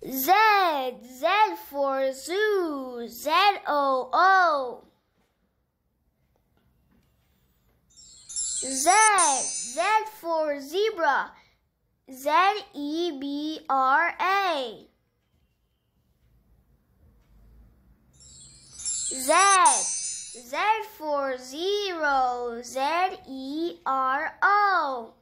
Z, Z for zoo, Z O O. Z, Z for zebra, Z E B R A. Z, Z for zero, Z E R O.